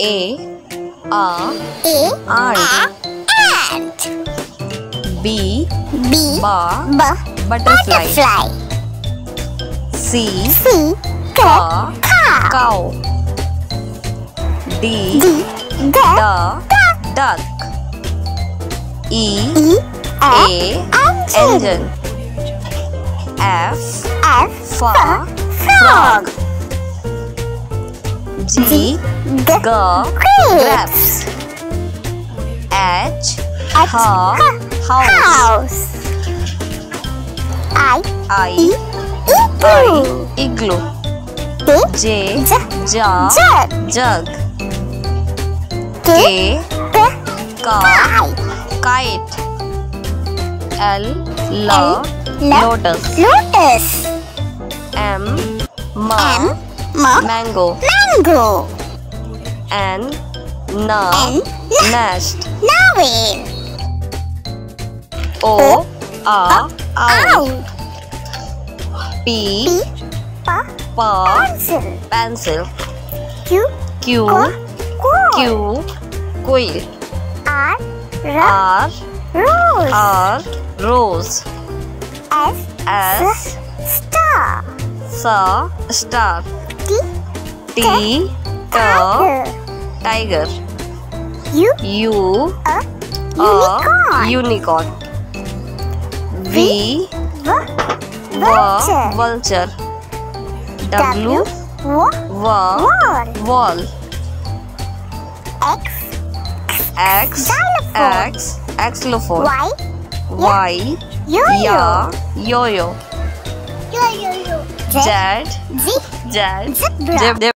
A A A ant ant B B ba B butterfly. butterfly. C C ca cow cow. D D D the duck. E E F A engine. engine. F F fa frog G G grapes H H house. I I igloo. Igloo. J J J jug K K kite. L L lotus. Lotus. M M ma? Mango. Mango. N. N. N nest navel O. A. Owl P. P. Pencil. Pencil. Q. Q. Q. Q. Quail R. R. R. Rose. R. Rose. S. S. Star. S star T tiger. Tiger. U U A A unicorn. V. V? Vulture. Vulture. W. W? Wall. Wall. X? X. Xylophone. X. Xylophone. Y? Y. Yo ya. Yo-yo. Yo yo yo Z? Z. Z? Z. Zebra. Zeb-